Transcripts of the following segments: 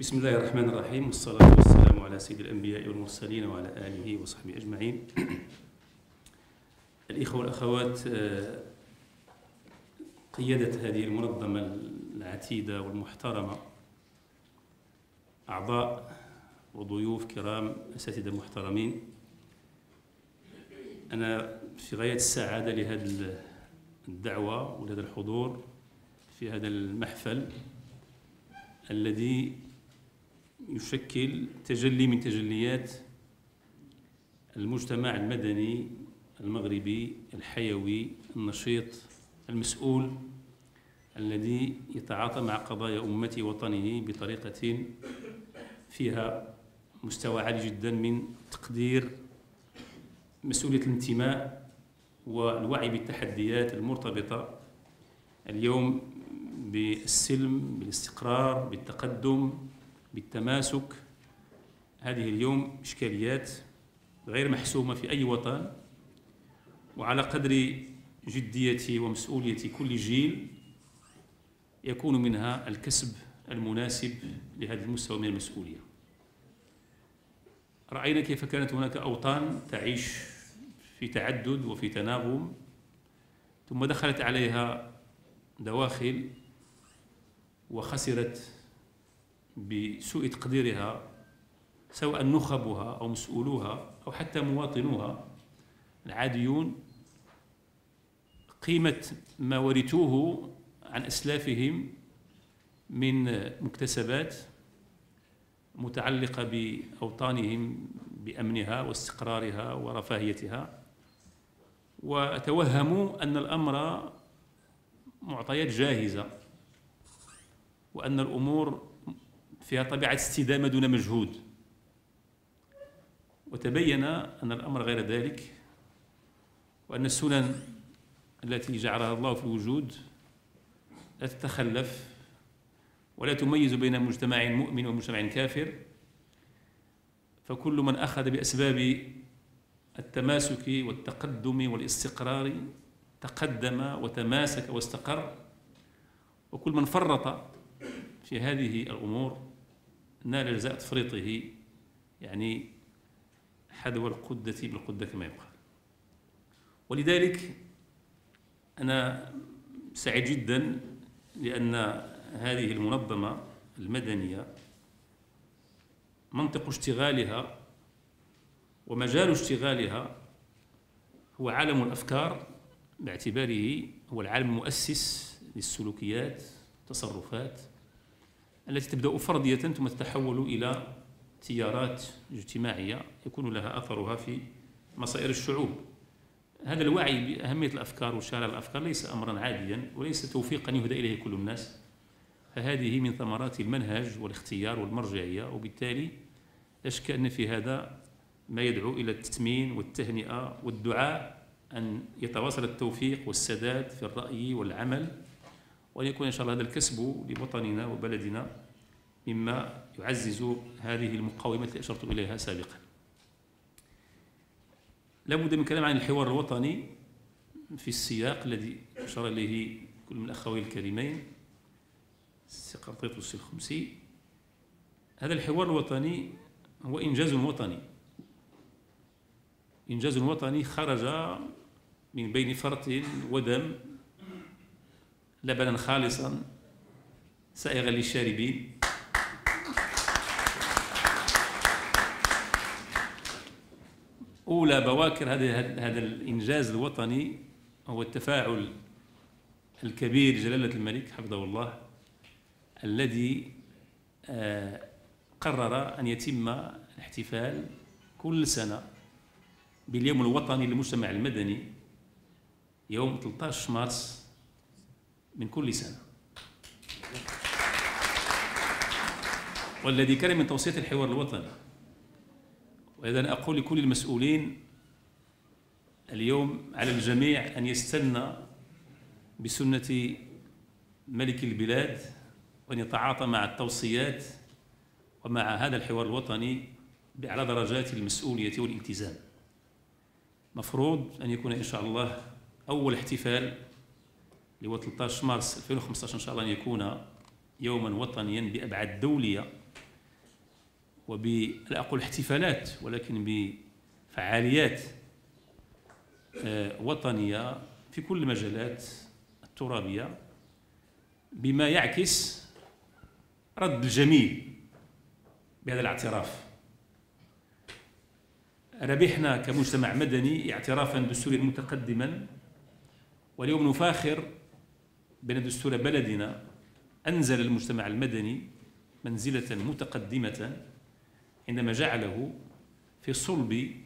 بسم الله الرحمن الرحيم والصلاة والسلام على سيد الأنبياء والمرسلين وعلى آله وصحبه أجمعين. الإخوة والأخوات آه، قيادة هذه المنظمة العتيدة والمحترمة أعضاء وضيوف كرام أساتذة محترمين أنا في غاية السعادة لهذه الدعوة ولهذا الحضور في هذا المحفل الذي يشكل تجلي من تجليات المجتمع المدني المغربي الحيوي النشيط المسؤول الذي يتعاطى مع قضايا أمته وطنه بطريقة فيها مستوى عالي جدا من تقدير مسؤولية الانتماء والوعي بالتحديات المرتبطة اليوم بالسلم بالاستقرار بالتقدم. بالتماسك هذه اليوم إشكاليات غير محسومة في أي وطن وعلى قدر جدية ومسؤولية كل جيل يكون منها الكسب المناسب لهذا المستوى من المسؤولية. رأينا كيف كانت هناك أوطان تعيش في تعدد وفي تناغم ثم دخلت عليها دواخل وخسرت بسوء تقديرها سواء نخبها أو مسؤولوها أو حتى مواطنوها العاديون قيمة ما ورثوه عن أسلافهم من مكتسبات متعلقة بأوطانهم بأمنها واستقرارها ورفاهيتها. وتوهموا أن الأمر معطيات جاهزة وأن الأمور فيها طبيعة استدامة دون مجهود. وتبين أن الأمر غير ذلك وأن السنن التي جعلها الله في الوجود لا تتخلف ولا تميز بين مجتمع مؤمن ومجتمع كافر. فكل من أخذ بأسباب التماسك والتقدم والاستقرار تقدم وتماسك واستقر وكل من فرط في هذه الأمور نال جزاء تفريطه يعني حذو القدة بالقدة كما يقال ولذلك أنا سعيد جدا لأن هذه المنظمة المدنية منطق اشتغالها ومجال اشتغالها هو عالم الأفكار باعتباره هو العالم المؤسس للسلوكيات التصرفات التي تبدأ فردية ثم تتحول إلى تيارات اجتماعية يكون لها أثرها في مصائر الشعوب. هذا الوعي بأهمية الأفكار وشارع الأفكار ليس أمرا عاديا وليس توفيقا يهدى إليه كل الناس. فهذه من ثمرات المنهج والاختيار والمرجعية وبالتالي لا شك أن في هذا ما يدعو إلى التثمين والتهنئة والدعاء أن يتواصل التوفيق والسداد في الرأي والعمل وأن يكون إن شاء الله هذا الكسب لوطننا وبلدنا مما يعزز هذه المقاومة التي أشرت إليها سابقا. لابد من كلام عن الحوار الوطني في السياق الذي أشار إليه كل من الأخوين الكريمين سقرطيطوس الخمسي. هذا الحوار الوطني هو إنجاز وطني. إنجاز وطني خرج من بين فرط ودم لبنا خالصا. سائغا للشاربين أولى بواكر هذا هذا الإنجاز الوطني هو التفاعل الكبير جلالة الملك حفظه الله الذي آه، قرر أن يتم الاحتفال كل سنة باليوم الوطني للمجتمع المدني يوم 13 مارس من كل سنة. والذي كان من توصية الحوار الوطني. وإذا أقول لكل المسؤولين اليوم على الجميع أن يستنى بسنة ملك البلاد وأن يتعاطى مع التوصيات ومع هذا الحوار الوطني على درجات المسؤولية والالتزام. مفروض أن يكون إن شاء الله أول احتفال اللي هو 13 مارس 2015 إن شاء الله أن يكون يوما وطنيا بأبعاد دولية وب لا أقول احتفالات ولكن بفعاليات آه، وطنية في كل المجالات الترابية بما يعكس رد الجميل بهذا الاعتراف. ربحنا كمجتمع مدني اعترافا دستوريا متقدما واليوم نفاخر بأن دستور بلدنا أنزل المجتمع المدني منزلة متقدمة عندما جعله في صلب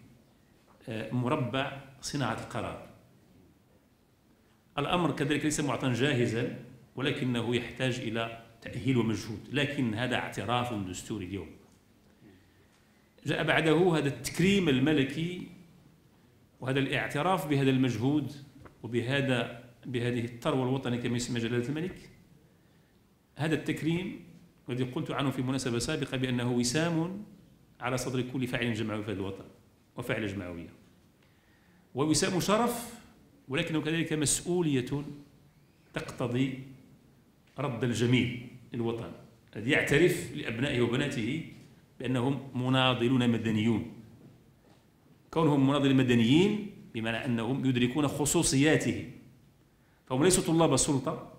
آه، مربع صناعة القرار. الأمر كذلك ليس معطى جاهزا ولكنه يحتاج إلى تأهيل ومجهود. لكن هذا اعتراف دستوري اليوم. جاء بعده هذا التكريم الملكي وهذا الاعتراف بهذا المجهود وبهذا بهذه الثروة الوطنية كما يسمى جلالة الملك. هذا التكريم والذي قلت عنه في مناسبة سابقة بأنه وسام على صدر كل فاعل جمعوي في هذا الوطن وفاعل جمعوية. ووسام شرف ولكنه كذلك مسؤولية تقتضي رد الجميل للوطن. الذي يعترف لأبنائه وبناته بأنهم مناضلون مدنيون. كونهم مناضلين مدنيين بمعنى أنهم يدركون خصوصياته. فهم ليسوا طلاب سلطة؟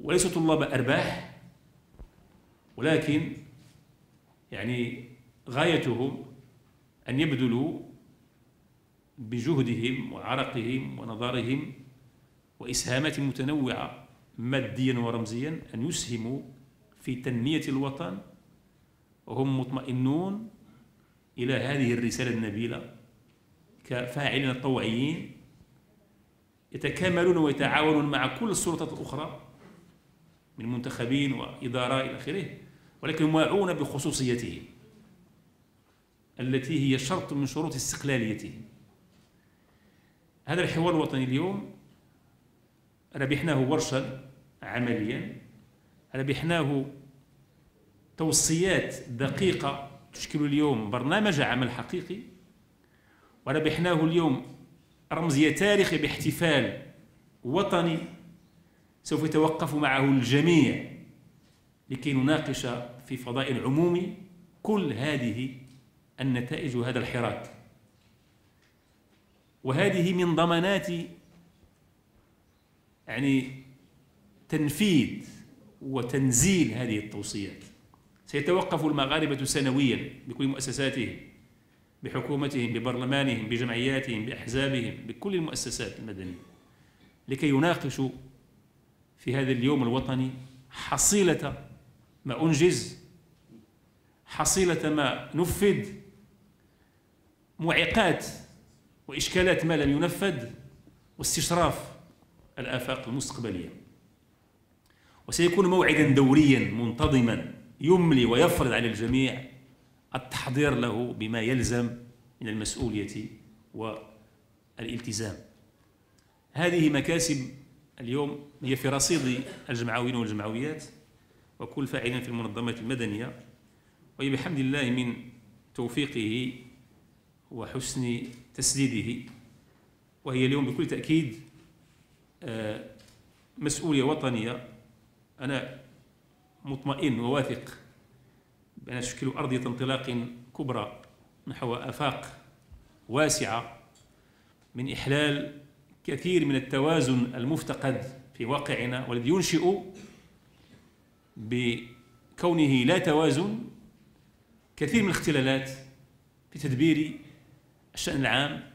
وليسوا طلاب أرباح؟ ولكن يعني غايتهم أن يبذلوا بجهدهم وعرقهم ونظرهم وإسهامات متنوعة ماديا ورمزيا أن يسهموا في تنمية الوطن وهم مطمئنون إلى هذه الرسالة النبيلة كفاعلين طوعيين يتكاملون ويتعاونون مع كل السلطات الأخرى من منتخبين وإدارة إلى آخره ولكن واعون بخصوصيتهم التي هي شرط من شروط استقلاليتهم هذا الحوار الوطني اليوم ربحناه ورشا عمليا ربحناه توصيات دقيقة تشكل اليوم برنامج عمل حقيقي وربحناه اليوم رمزية تاريخي باحتفال وطني سوف يتوقف معه الجميع لكي نناقش في فضاء عمومي كل هذه النتائج وهذا الحراك. وهذه من ضمانات يعني تنفيذ وتنزيل هذه التوصيات. سيتوقف المغاربة سنويا بكل مؤسساتهم. بحكومتهم ببرلمانهم بجمعياتهم بأحزابهم بكل المؤسسات المدنية لكي يناقشوا في هذا اليوم الوطني حصيلة ما أنجز حصيلة ما نفذ معيقات وإشكالات ما لم ينفذ واستشراف الآفاق المستقبلية. وسيكون موعدا دوريا منتظما يملي ويفرض على الجميع التحضير له بما يلزم من المسؤولية والالتزام. هذه مكاسب اليوم هي في رصيد الجمعويين والجمعويات وكل فاعل في المنظمات المدنية وهي بحمد الله من توفيقه وحسن تسديده. وهي اليوم بكل تأكيد آه، مسؤولية وطنية. أنا مطمئن وواثق بأن تشكل أرضية انطلاق كبرى نحو آفاق واسعة من إحلال كثير من التوازن المفتقد في واقعنا والذي ينشئ بكونه لا توازن كثير من الاختلالات في تدبير الشأن العام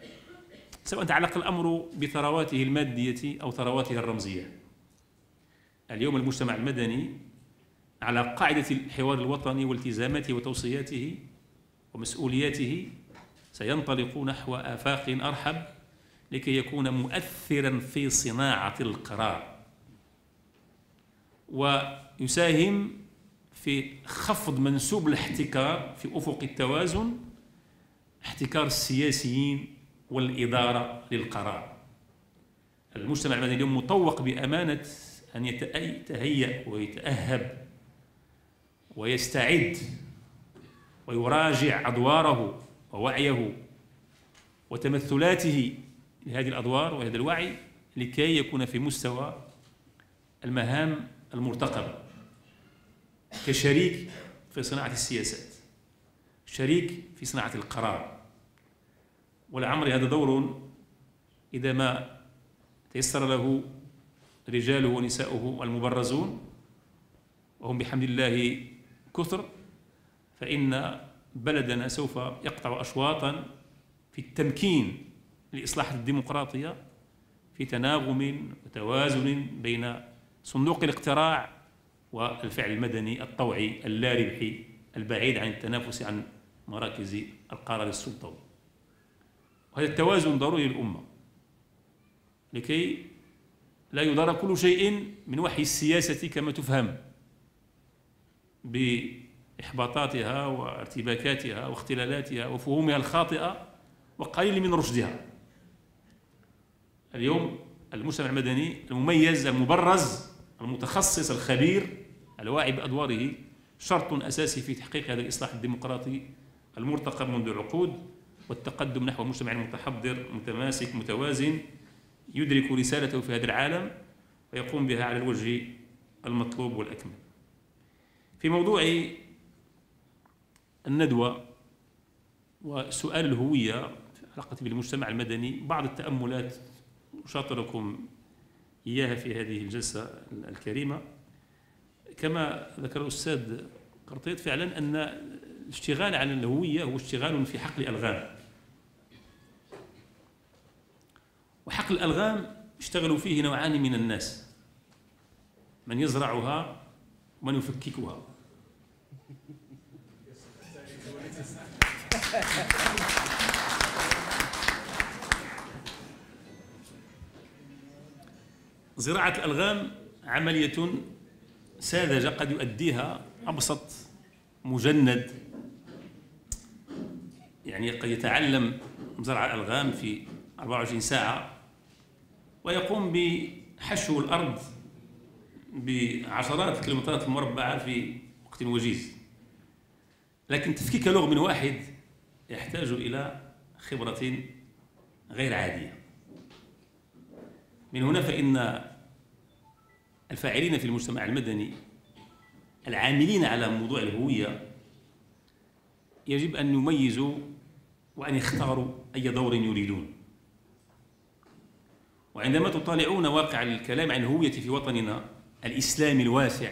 سواء تعلق الأمر بثرواته المادية أو ثرواته الرمزية. اليوم المجتمع المدني على قاعدة الحوار الوطني والتزاماته وتوصياته ومسؤولياته سينطلق نحو آفاق أرحب لكي يكون مؤثرا في صناعة القرار. ويساهم في خفض منسوب الاحتكار في أفق التوازن احتكار السياسيين والإدارة للقرار. المجتمع المدني اليوم مطوق بأمانة أن يتهيأ ويتأهب ويستعد ويراجع أدواره ووعيه وتمثلاته لهذه الأدوار وهذا الوعي لكي يكون في مستوى المهام المرتقبة. كشريك في صناعة السياسات شريك في صناعة القرار. ولعمري هذا دور إذا ما تيسر له رجاله ونساؤه المبرزون وهم بحمد الله كثر فإن بلدنا سوف يقطع أشواطا في التمكين لإصلاح الديمقراطية في تناغم وتوازن بين صندوق الاقتراع والفعل المدني الطوعي اللاربحي البعيد عن التنافس عن مراكز القرار السلطوي. وهذا التوازن ضروري للأمة لكي لا يدار كل شيء من وحي السياسة كما تفهم. بإحباطاتها وارتباكاتها واختلالاتها وفهومها الخاطئة وقليل من رشدها. اليوم المجتمع المدني المميز المبرز المتخصص الخبير الواعي بأدواره شرط أساسي في تحقيق هذا الإصلاح الديمقراطي المرتقب منذ عقود والتقدم نحو مجتمع متحضر متماسك متوازن يدرك رسالته في هذا العالم ويقوم بها على الوجه المطلوب والأكمل. في موضوع الندوة وسؤال الهوية علاقة بالمجتمع المدني بعض التأملات أشاطركم إياها في هذه الجلسة الكريمة. كما ذكر الأستاذ قرطيط فعلا أن الاشتغال على الهوية هو اشتغال في حقل ألغام وحقل الألغام اشتغلوا فيه نوعان من الناس. من يزرعها ومن يفككها؟ زراعة الألغام عملية ساذجة قد يؤديها أبسط مجند. يعني قد يتعلم زرع الألغام في 24 ساعة ويقوم بحشو الأرض بعشرات الكيلومترات المربعة في وقت وجيز. لكن تفكيك لغم واحد يحتاج إلى خبرة غير عادية. من هنا فإن الفاعلين في المجتمع المدني العاملين على موضوع الهوية يجب أن يميزوا وأن يختاروا أي دور يريدون. وعندما تطالعون واقع الكلام عن الهوية في وطننا الإسلامي الواسع.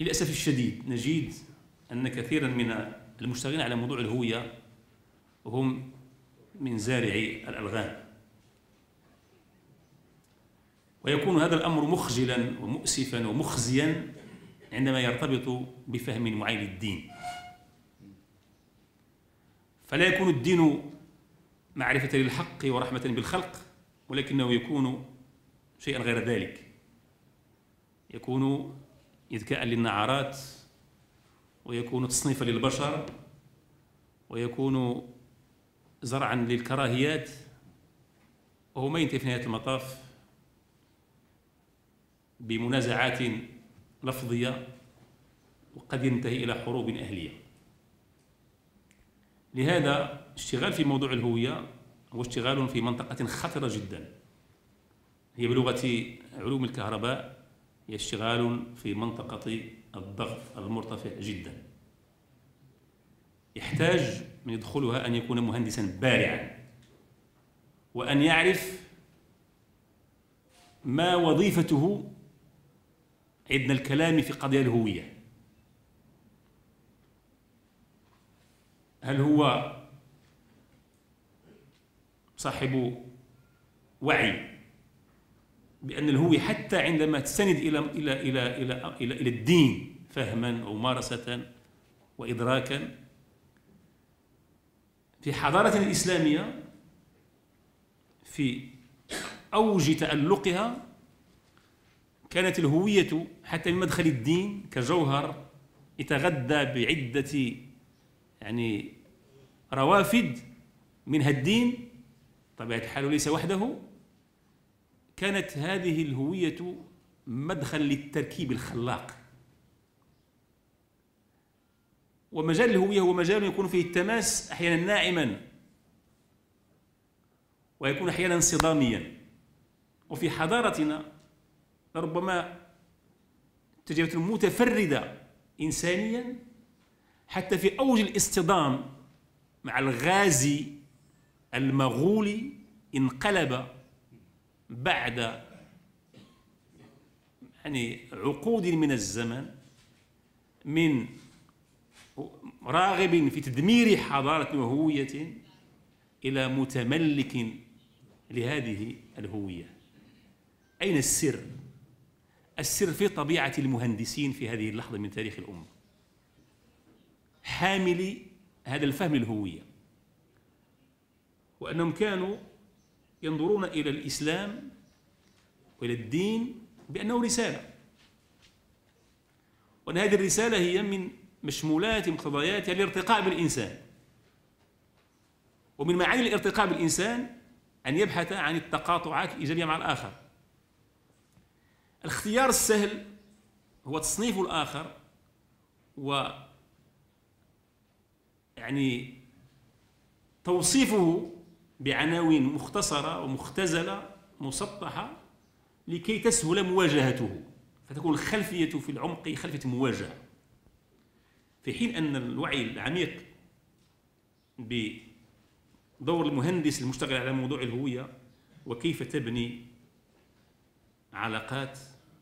للأسف الشديد نجد أن كثيرا من المشتغلين على موضوع الهوية هم من زارعي الألغام. ويكون هذا الأمر مخجلا ومؤسفا ومخزيا عندما يرتبط بفهم معين للدين فلا يكون الدين معرفة للحق ورحمة بالخلق ولكنه يكون شيئا غير ذلك. يكون إذكاء للنعرات ويكون تصنيفا للبشر ويكون زرعا للكراهيات. وهو ما ينتهي في نهاية المطاف بمنازعات لفظية وقد ينتهي إلى حروب أهلية. لهذا اشتغال في موضوع الهوية هو اشتغال في منطقة خطرة جدا. هي بلغة علوم الكهرباء. هي اشتغال في منطقة الضغط المرتفع جدا. يحتاج من يدخلها أن يكون مهندسا بارعا وأن يعرف ما وظيفته عندنا الكلام في قضية الهوية. هل هو صاحب وعي بأن الهوية حتى عندما تستند إلى إلى إلى إلى إلى, إلى الدين فهما أو ممارسة وإدراكا. في حضارتنا الإسلامية في أوج تألقها كانت الهوية حتى من مدخل الدين كجوهر يتغذى بعدة يعني روافد منها الدين طبيعة الحال ليس وحده. كانت هذه الهوية مدخل للتركيب الخلاق. ومجال الهوية هو مجال يكون فيه التماس أحيانا ناعما ويكون أحيانا صداميا وفي حضارتنا لربما تجربة متفردة إنسانيا حتى في أوج الاصطدام مع الغازي المغولي انقلب بعد يعني عقود من الزمن من راغب في تدمير حضارة وهوية إلى متملك لهذه الهوية. أين السر؟ السر في طبيعة المهندسين في هذه اللحظة من تاريخ الأمة. حاملي هذا الفهم للهوية. وأنهم كانوا ينظرون إلى الإسلام وإلى الدين بأنه رسالة. وأن هذه الرسالة هي من مشمولات مقتضيات الارتقاء بالإنسان. ومن معاني الارتقاء بالإنسان أن يبحث عن التقاطعات الإيجابية مع الآخر. الاختيار السهل هو تصنيف الآخر و يعني توصيفه بعناوين مختصرة ومختزلة مسطحة لكي تسهل مواجهته. فتكون الخلفية في العمق خلفية مواجهة. في حين أن الوعي العميق بدور المهندس المشتغل على موضوع الهوية وكيف تبني علاقات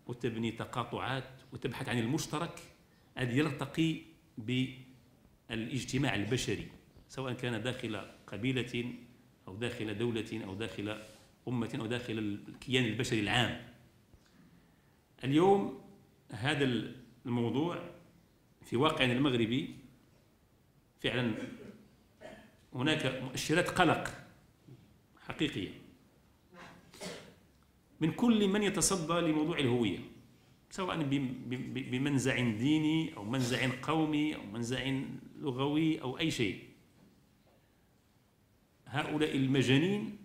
وتبني تقاطعات وتبحث عن المشترك الذي يرتقي بالإجتماع البشري سواء كان داخل قبيلة أو داخل دولة أو داخل أمة أو داخل الكيان البشري العام. اليوم هذا الموضوع في واقعنا المغربي فعلا هناك مؤشرات قلق حقيقية من كل من يتصدى لموضوع الهوية سواء بمنزع ديني أو منزع قومي أو منزع لغوي أو أي شيء. هؤلاء المجانين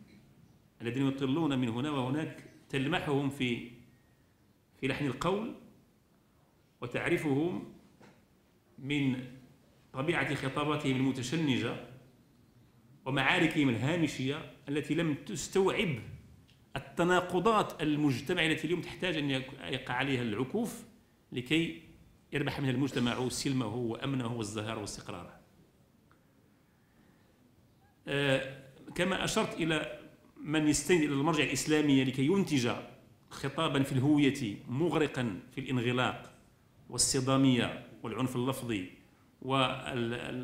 الذين يطلون من هنا وهناك تلمحهم في في لحن القول وتعرفهم من طبيعة خطاباتهم المتشنجة ومعاركهم الهامشية التي لم تستوعب التناقضات المجتمع التي اليوم تحتاج أن يقع عليها العكوف لكي يربح منها المجتمع سلمه وأمنه وازدهاره واستقراره. كما أشرت إلى من يستند إلى المرجع الإسلامية لكي ينتج خطابا في الهوية مغرقا في الانغلاق والصدامية والعنف اللفظي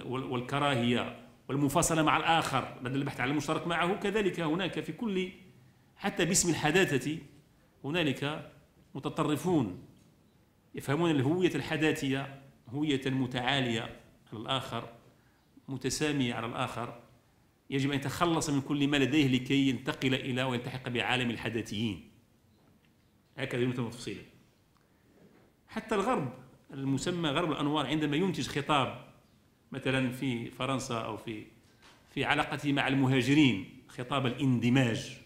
والكراهية والمفاصلة مع الآخر لدى البحث عن المشترك معه كذلك هناك في كل حتى باسم الحداثة هنالك متطرفون يفهمون الهوية الحداثية هوية متعالية على الآخر متسامية على الآخر. يجب أن يتخلص من كل ما لديه لكي ينتقل إلى ويلتحق بعالم الحداثيين هكذا يمكن تفصيلا. حتى الغرب المسمى غرب الأنوار عندما ينتج خطاب مثلا في فرنسا أو في في علاقته مع المهاجرين خطاب الاندماج.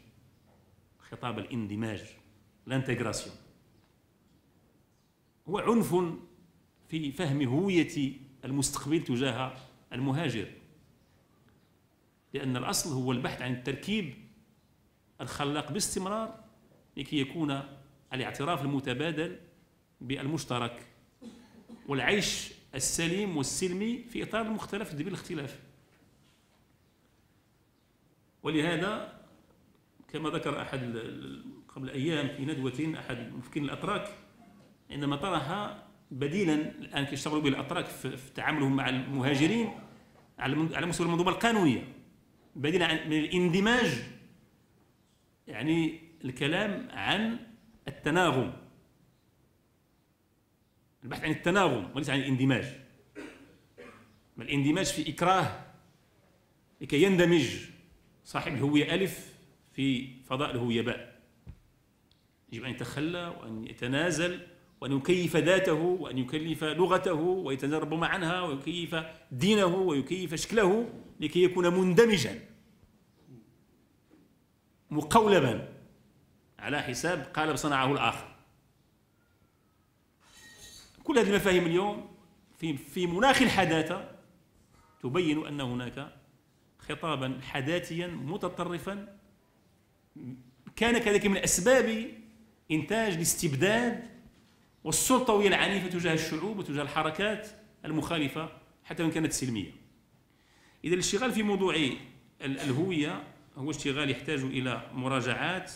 خطاب الاندماج الانتجراسيون هو عنف في فهم هوية المستقبل تجاه المهاجر. لأن الأصل هو البحث عن التركيب الخلاق باستمرار لكي يكون الاعتراف المتبادل بالمشترك والعيش السليم والسلمي في إطار المختلف بالاختلاف ولهذا كما ذكر أحد قبل أيام في ندوة أحد المفكرين الأتراك عندما طرح بديلا الآن يشتغلوا به الأتراك في تعاملهم مع المهاجرين على مستوى المنظومة القانونية. بديلا من الاندماج يعني الكلام عن التناغم. البحث عن التناغم وليس عن الاندماج. الاندماج في إكراه لكي يندمج صاحب الهوية ألف في فضاء الهوية باء يجب أن يتخلى وأن يتنازل وأن يكيف ذاته وأن يكلف لغته ويتنرب عنها ويكيف دينه ويكيف شكله لكي يكون مندمجا مقولبا على حساب قالب صنعه الآخر. كل هذه المفاهيم اليوم في في مناخ الحداثة تبين أن هناك خطابا حداثيا متطرفا. كان كذلك من أسباب إنتاج الاستبداد والسلطويه العنيفه تجاه الشعوب وتجاه الحركات المخالفة حتى وإن كانت سلمية. إذا الاشتغال في موضوع الهوية هو اشتغال يحتاج إلى مراجعات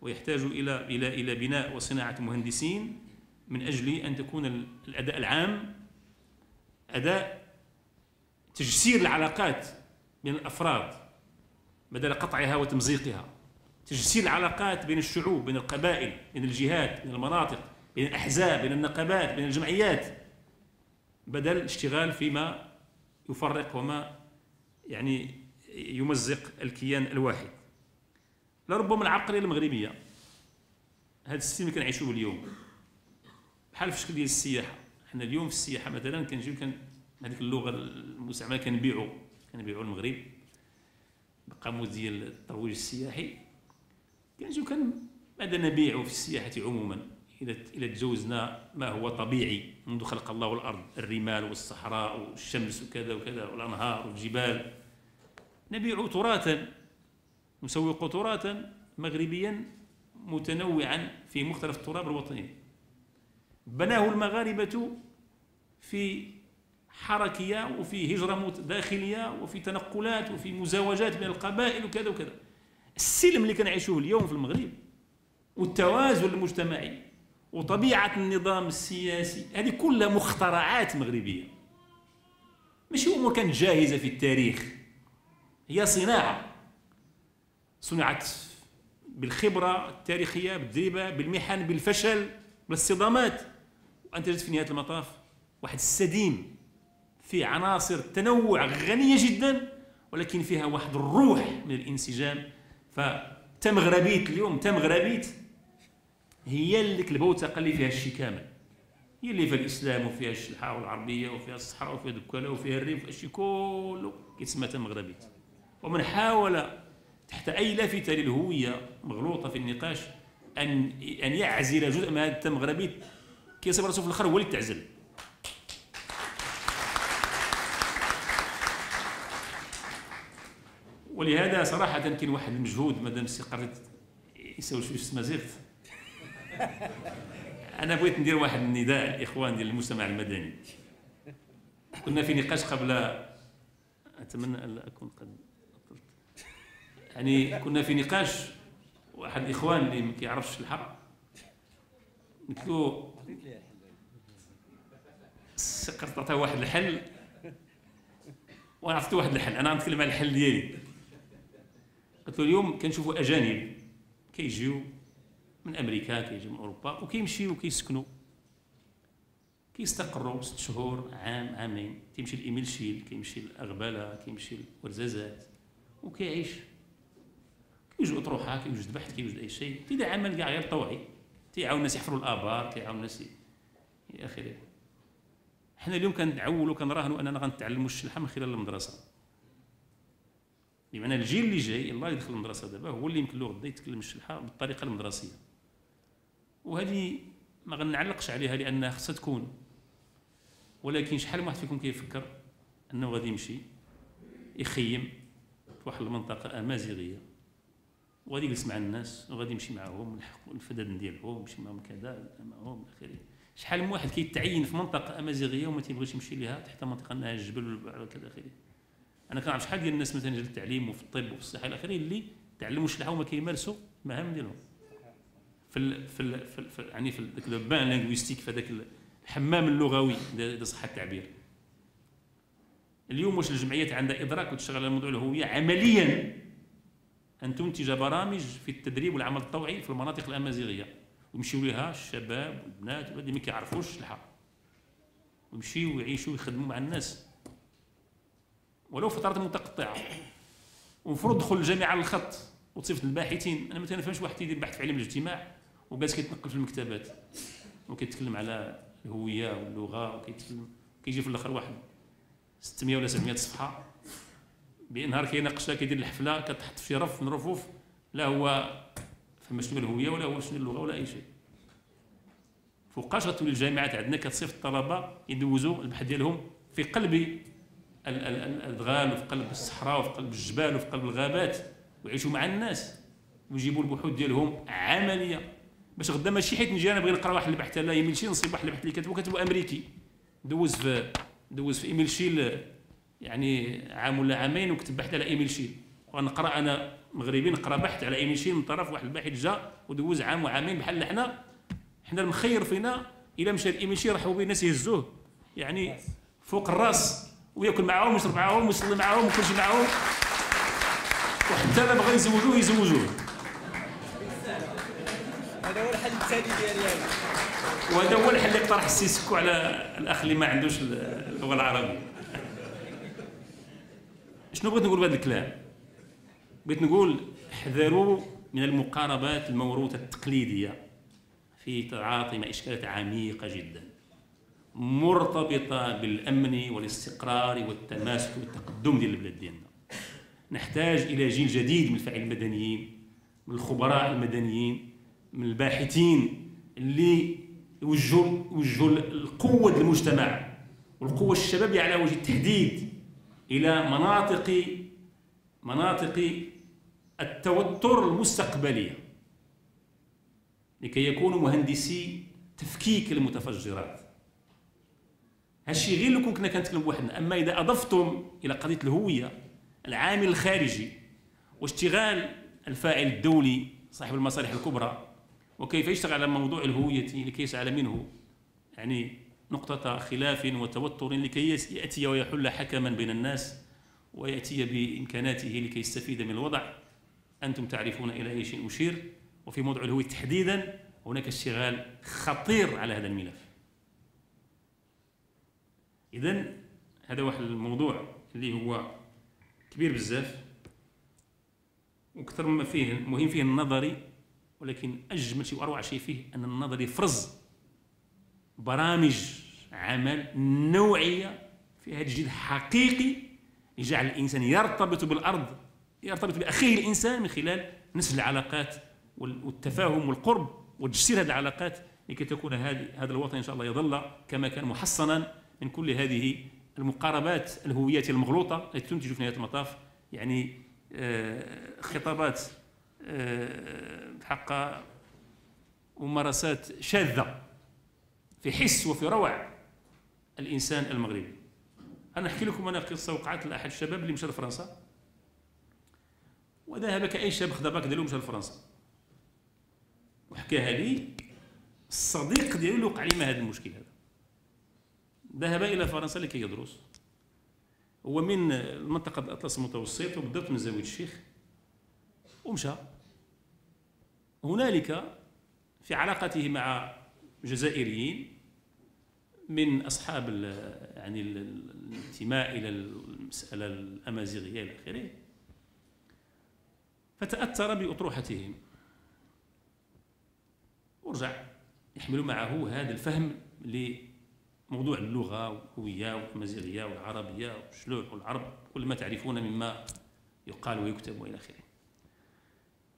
ويحتاج إلى إلى إلى بناء وصناعة مهندسين من أجل أن تكون الأداء العام أداء تجسير العلاقات بين الأفراد بدل قطعها وتمزيقها تجسير العلاقات بين الشعوب بين القبائل بين الجهات بين المناطق. بين الأحزاب بين النقابات بين الجمعيات بدل الاشتغال فيما يفرق وما يعني يمزق الكيان الواحد. لربما العقلية المغربية هذا ال système اللي كنعيشوه اليوم بحال في الشكل ديال السياحة. حنا اليوم في السياحة مثلا كنجيو كان هذيك اللغة المستعملة كنبيعوا كنبيعوا المغرب بقاموس ديال الترويج السياحي. كنجيو كان ماذا نبيع في السياحة عموما؟ اذا تجوزنا ما هو طبيعي. منذ خلق الله الأرض الرمال والصحراء والشمس وكذا وكذا والأنهار والجبال. نبيع تراثا نسوق تراثا مغربيا متنوعا في مختلف التراب الوطني. بناه المغاربة في حركية وفي هجرة داخلية وفي تنقلات وفي مزاوجات بين القبائل وكذا وكذا. السلم اللي كنعيشوه اليوم في المغرب والتوازن المجتمعي وطبيعة النظام السياسي هذه كلها مخترعات مغربية. ماشي أمور كانت جاهزة في التاريخ. هي صناعة. صنعت بالخبرة التاريخية بالتجربة بالمحن بالفشل بالاصطدامات. وأنتجت في نهاية المطاف واحد السديم فيه عناصر تنوع غنية جدا ولكن فيها واحد الروح من الانسجام. فتمغربيت اليوم تمغربيت هي اللي كلبوتة قال لي فيها الشي كامل. هي اللي فيها الإسلام وفيها الشلحه والعربيه وفيها الصحراء وفيها دكاله وفيها الريف الشيء كله. كيتسمى تمغربيت ومن حاول تحت أي لافتة للهوية مغلوطة في النقاش أن أن يعزل جزء من هذا التمغربي كيصيب راسه في الآخر هو اللي تعزل؟ ولهذا صراحة كاين واحد المجهود مادام السي قريت يساوي شوية في أنا بغيت ندير واحد النداء الإخوان ديال المجتمع المدني. كنا في نقاش قبل أتمنى أن لا أكون قد يعني كنا في نقاش واحد الإخوان اللي ما كيعرفش الحق قلت له سقرت عطاه واحد الحل وأنا عطيته واحد الحل أنا غنتكلم على الحل ديالي. قلت له اليوم كنشوفوا أجانب كيجيو من أمريكا كيجيو من أوروبا وكيمشيو وكيسكنوا كيستقروا ست شهور عام عامين. تيمشي لإملشيل كيمشي لأغبالة كيمشي لورزازات وكيعيش. كيوجد أطروحة كيوجد بحث كيوجد أي شيء. تيدير عمل كاع غير طوعي. تيعاون الناس يحفروا الآبار تيعاون الناس إلى آخره. حنا اليوم كنعولوا كنراهنوا أننا غنتعلموا الشلحة من خلال المدرسة. بمعنى الجيل اللي جاي الله يدخل المدرسة دابا هو اللي يمكن له غدا يتكلم الشلحة بالطريقة المدرسية. وهذه ما غنعلقش عليها لانها خصها تكون. ولكن شحال من واحد فيكم كيفكر أنه غادي يمشي يخيم في واحد المنطقة امازيغيه وغادي يجلس مع الناس وغادي يمشي معاهم الفدادن ديالهم يمشي معاهم كذا معاهم آخره. شحال من واحد كيتعين في منطقة امازيغيه وما تيبغيش يمشي لها تحت منطقة أنها الجبل وكذا آخره. أنا كنعرف شحال ديال الناس مثلا في التعليم وفي الطب وفي الصحة إلى آخره اللي تعلموا الشلحه وما كيمارسوا المهام ديالهم. في ال في, ال في, ال في يعني في ذاك البان لينغويستيك في هذاك الحمام اللغوي اذا صح التعبير. اليوم واش الجمعيات عندها إدراك وتشتغل على موضوع الهوية عمليا أن تنتج برامج في التدريب والعمل الطوعي في المناطق الأمازيغية. ويمشيو لها الشباب والبنات اللي ما كيعرفوش الحق. ويمشيو ويعيشوا ويخدموا مع الناس. ولو فترات متقطعة. ومفروض دخل الجامعة على الخط وتصيفط الباحثين. أنا ما تنفهمش واحد تيدير بحث في علم الاجتماع. وجالس كيتنقل في المكتبات. وكيتكلم على الهوية واللغة وكيتكلم كيجي في الآخر واحد 600 ولا 700 صفحة بنهار كيناقشها كيدير الحفلة كتحط في رف من رفوف لا هو فما شنو الهوية ولا هو شنو اللغة ولا أي شيء. فوقاش غتولي الجامعات عندنا كتصيفط الطلبة يدوزوا البحث ديالهم في قلب الأدغال وفي قلب الصحراء وفي قلب الجبال وفي قلب الغابات ويعيشوا مع الناس ويجيبوا البحوث ديالهم عملية. باش غدا ماشي حيت نجي أنا بغي نقرا واحد البحث لإملشيل نصيب واحد البحث اللي كاتبه كاتبه أمريكي. دوز في دوز في إملشيل يعني عام ولا عامين وكتب بحث على إملشيل ونقرأ أنا مغربي نقرأ بحث على إملشيل من طرف واحد الباحث جا ودوز عام وعامين بحال حنا. حنا المخير فينا إلا مشى الإيميل شيل راحوا بيه الناس يهزوه. يعني فوق الراس. وياكل معاهم ويشرب معاهم ويصلي معاهم وكل شيء معاهم. وحتى أنا بغى يزوجوه يزوجوه. وهذا هو الحل اللي اقترح السيسكو على الأخ اللي ما عندوش اللغة العربية. شنو بغيت نقول بهذا الكلام؟ بغيت نقول احذروا من المقاربات الموروثة التقليدية في تعاطي مع إشكالات عميقة جدا. مرتبطة بالأمن والاستقرار والتماسك والتقدم ديال البلاد ديالنا. نحتاج إلى جيل جديد من الفاعلين المدنيين من الخبراء المدنيين من الباحثين اللي يوجهوا يوجهوا القوة المجتمع والقوة الشبابيه على وجه التحديد إلى مناطق مناطق التوتر المستقبلية لكي يكونوا مهندسي تفكيك المتفجرات. هالشيء غير لو كنا كنتكلم بوحدنا أما إذا أضفتم إلى قضية الهوية العامل الخارجي واشتغال الفاعل الدولي صاحب المصالح الكبرى وكيف يشتغل على موضوع الهوية لكي يسعى منه؟ يعني نقطة خلاف وتوتر لكي يأتي ويحل حكما بين الناس ويأتي بإمكاناته لكي يستفيد من الوضع. أنتم تعرفون إلى أي شيء أشير؟ وفي موضوع الهوية تحديدا هناك اشتغال خطير على هذا الملف. إذا هذا واحد الموضوع اللي هو كبير بزاف وكثر ما فيه مهم فيه النظري ولكن أجمل شيء وأروع شيء فيه أن النظر يفرز برامج عمل نوعية فيها تجديد حقيقي يجعل الإنسان يرتبط بالأرض يرتبط بأخيه الإنسان من خلال نسج العلاقات والتفاهم والقرب وتجسير هذه العلاقات لكي تكون هذا الوطن إن شاء الله يظل كما كان محصنا من كل هذه المقاربات الهويات المغلوطة التي تنتج في نهاية المطاف يعني آه، خطابات حق ممارسات شاذة في حس وفي روع الإنسان المغربي. أنا أحكي لكم أنا قصة وقعت لأحد الشباب اللي مشى لفرنسا. وذهب كأي شاب خذا باك ديالو مشى لفرنسا. وحكاها لي الصديق ديالو اللي وقع لي هذا المشكل هذا. ذهب إلى فرنسا لكي يدرس. هو من منطقة الأطلس المتوسط وبالضبط من زاوية الشيخ. ومشى. هنالك في علاقته مع جزائريين من أصحاب يعني الانتماء إلى المسألة الأمازيغية إلى آخره فتأثر بأطروحتهم. ورجع يحمل معه هذا الفهم لموضوع اللغة والهوية والأمازيغية والعربية والشلوح والعرب كل ما تعرفون مما يقال ويكتب وإلى آخره.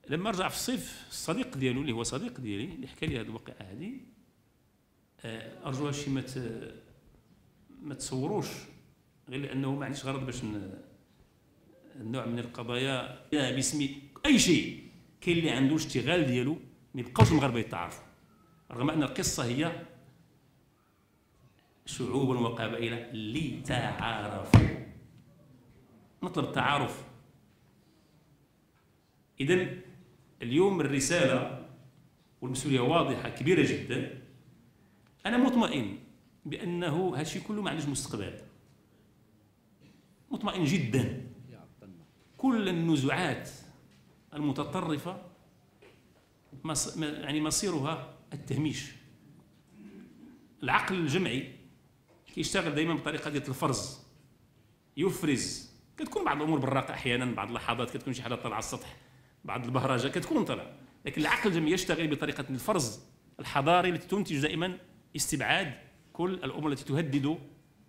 لما رجع في الصيف الصديق ديالو اللي هو صديق ديالي اللي حكى لي هذه الواقعة هذه آه، أرجو هادشي ما ما تصوروش غير لأنه ما عنديش غرض باش النوع من القضايا باسم أي شيء كاين اللي عنده اشتغال ديالو ما يبقاوش المغاربه يتعارفوا رغم أن القصة هي شعوب وقبائل لتعارفوا نطلب التعارف. اذا اليوم الرسالة والمسؤولية واضحة كبيرة جدا. أنا مطمئن بأنه هالشيء كله ما عندوش مستقبل. مطمئن جدا. كل النزعات المتطرفة يعني مصيرها التهميش. العقل الجمعي كيشتغل دائما بطريقة ديال الفرز. يفرز. كتكون بعض الأمور براقه أحيانا بعض اللحظات كتكون شي حاجة طالعة على السطح. بعض البهرجة كتكون طلع لكن العقل الجمعي يشتغل بطريقة الفرز الحضاري التي تنتج دائما استبعاد كل الأمور التي تهدد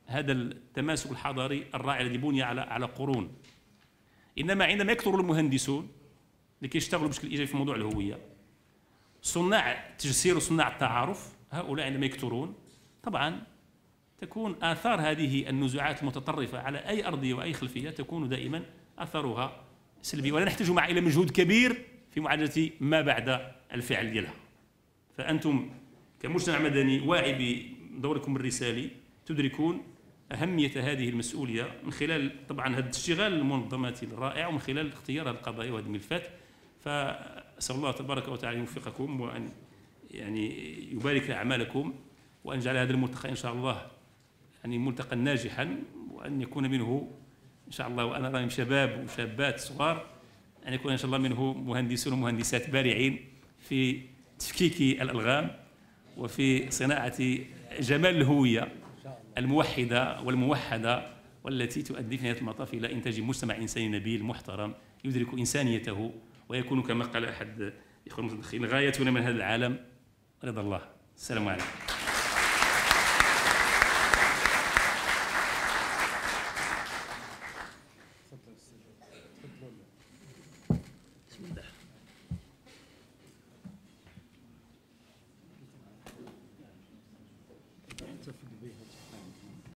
هذا التماسك الحضاري الرائع الذي بني على على قرون. إنما عندما يكثر المهندسون لكي يشتغلوا بشكل إيجابي في موضوع الهوية صناع التجسير وصناع التعارف هؤلاء عندما يكثرون طبعا تكون آثار هذه النزوعات المتطرفة على أي أرضية وأي خلفية تكون دائما أثرها سلبي ولا نحتاج مع إلى مجهود كبير في معالجة ما بعد الفعل ديالها. فأنتم كمجتمع مدني واعي بدوركم الرسالي تدركون أهمية هذه المسؤولية من خلال طبعا هذا الاشتغال المنظمات الرائع ومن خلال اختيار القضايا وهذه الملفات. فأسأل الله تبارك وتعالى يوفقكم وأن يعني يبارك أعمالكم وأن يجعل هذا الملتقى إن شاء الله يعني ملتقى ناجحا وأن يكون منه إن شاء الله. وأنا رأيهم شباب وشابات صغار. أن يكون إن شاء الله منه مهندسون ومهندسات بارعين في تفكيك الألغام وفي صناعة جمال الهوية الموحدة والموحدة والتي تؤدي في نهاية المطاف إلى إنتاج مجتمع إنساني نبيل محترم يدرك إنسانيته ويكون كما قال أحد إخوان المتدخلين غايتنا من هذا العالم رضا الله. السلام عليكم.